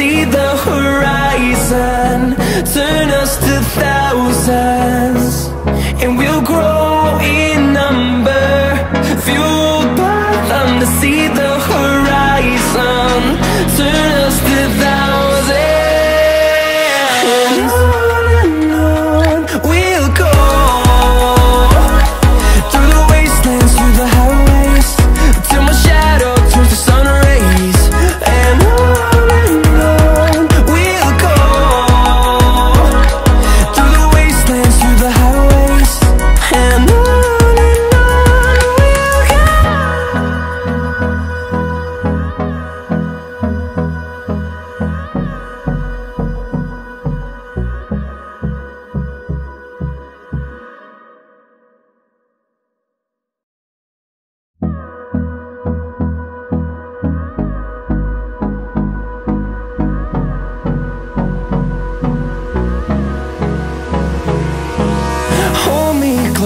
see the horizon